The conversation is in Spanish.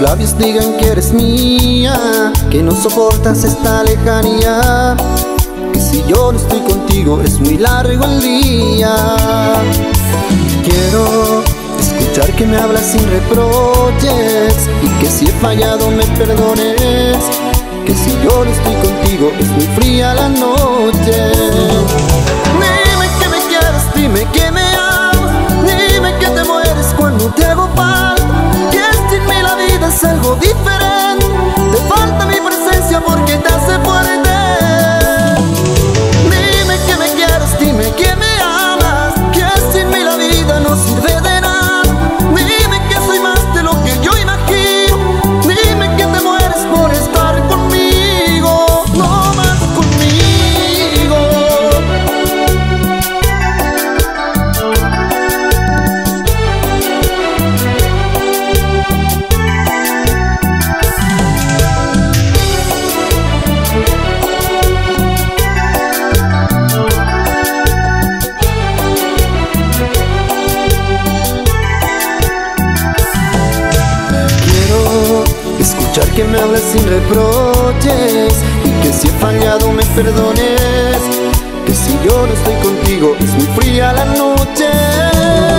labios digan que eres mía, que no soportas esta lejanía. Que si yo no estoy contigo es muy largo el día. Quiero escuchar que me hablas sin reproches y que si he fallado me perdones. Que si yo no estoy contigo es muy fría la noche. Dime que me quieres, dime que es que me hables sin reproches y que si he fallado me perdones. Que si yo no estoy contigo es muy fría la noche.